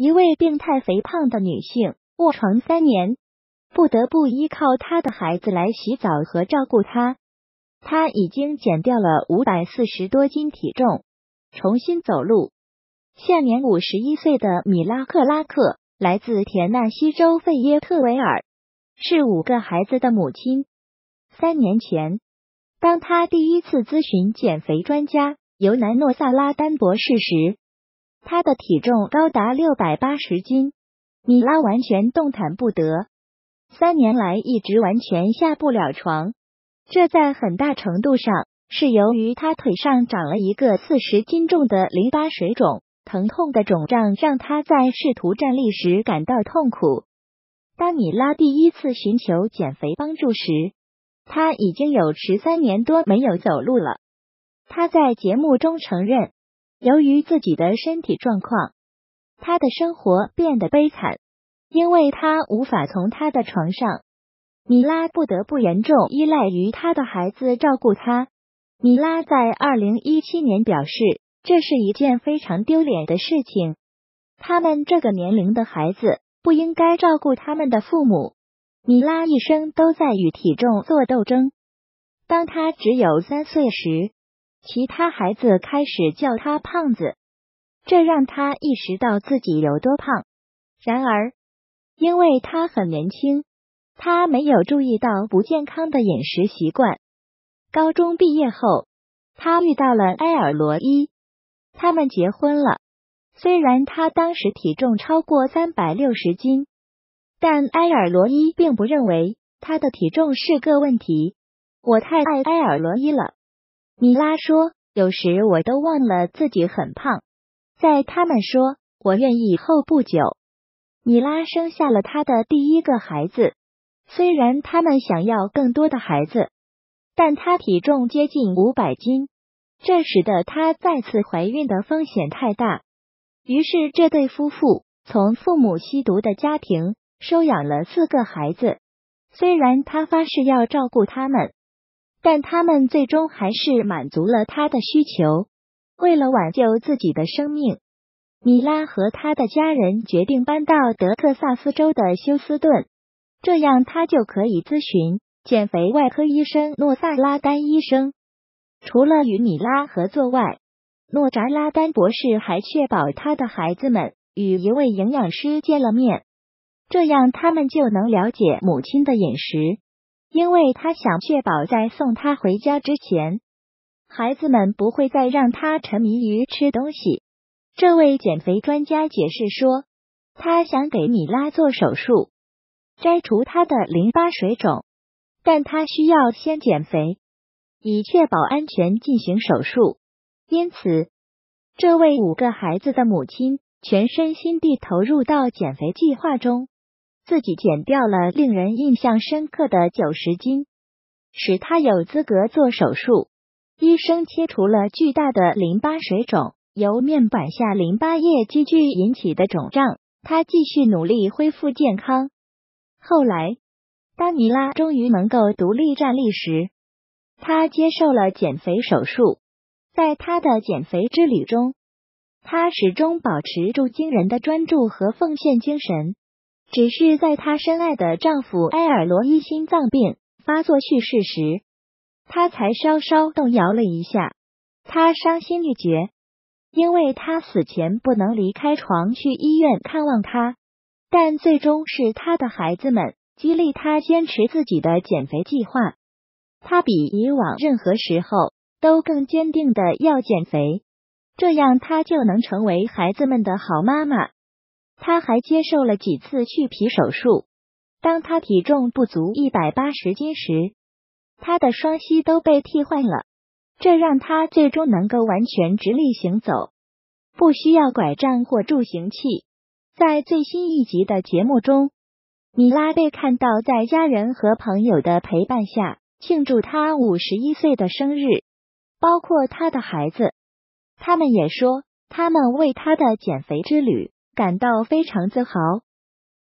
一位病态肥胖的女性，卧床三年，不得不依靠她的孩子来洗澡和照顾她。她已经减掉了五百四十多斤体重，重新走路。现年五十一岁的米拉克拉克来自田纳西州费耶特维尔，是五个孩子的母亲。三年前，当她第一次咨询减肥专家尤南诺萨拉丹博士时，他的体重高达六百八十斤。米拉完全动弹不得，三年来一直完全下不了床。这在很大程度上是由于她腿上长了一个四十斤重的淋巴水肿，疼痛的肿胀让她在试图站立时感到痛苦。当米拉第一次寻求减肥帮助时，她已经有十三年多没有走路了。她在节目中承认，由于自己的身体状况，他的生活变得悲惨，因为他无法从他的床上。米拉不得不严重依赖于他的孩子照顾他。米拉在二零一七年表示，这是一件非常丢脸的事情。他们这个年龄的孩子不应该照顾他们的父母。米拉一生都在与体重做斗争。当他只有三岁时，其他孩子开始叫他胖子，这让他意识到自己有多胖。然而，因为他很年轻。他没有注意到不健康的饮食习惯。高中毕业后，他遇到了埃尔罗伊，他们结婚了。虽然他当时体重超过三百六十斤，但埃尔罗伊并不认为他的体重是个问题。我太爱埃尔罗伊了，米拉说。有时我都忘了自己很胖。在他们说我愿意后不久，米拉生下了他的第一个孩子。虽然他们想要更多的孩子，但她体重接近五百斤，这使得她再次怀孕的风险太大。于是，这对夫妇从父母吸毒的家庭收养了四个孩子。虽然他发誓要照顾他们，但他们最终还是满足了他的需求。为了挽救自己的生命，米拉和他的家人决定搬到德克萨斯州的休斯顿。这样，他就可以咨询减肥外科医生诺萨拉丹医生。除了与米拉合作外，诺扎拉丹博士还确保他的孩子们与一位营养师见了面，这样他们就能了解母亲的饮食，因为他想确保在送他回家之前，孩子们不会再让他沉迷于吃东西。这位减肥专家解释说，他想给米拉做手术。摘除他的淋巴水肿，但他需要先减肥，以确保安全进行手术。因此，这位五个孩子的母亲全身心地投入到减肥计划中，自己减掉了令人印象深刻的九十斤，使他有资格做手术。医生切除了巨大的淋巴水肿，由面板下淋巴液积聚引起的肿胀。他继续努力恢复健康。后来，当尼拉终于能够独立站立时，他接受了减肥手术。在他的减肥之旅中，他始终保持住惊人的专注和奉献精神。只是在她深爱的丈夫埃尔罗伊心脏病发作去世时，她才稍稍动摇了一下。她伤心欲绝，因为她死前不能离开床去医院看望他。但最终是他的孩子们激励他坚持自己的减肥计划。他比以往任何时候都更坚定的要减肥，这样他就能成为孩子们的好妈妈。他还接受了几次去皮手术。当他体重不足一百八十斤时，他的双膝都被替换了，这让他最终能够完全直立行走，不需要拐杖或助行器。在最新一集的节目中，米拉被看到在家人和朋友的陪伴下庆祝他五十一岁的生日，包括她的孩子。他们也说，他们为他的减肥之旅感到非常自豪。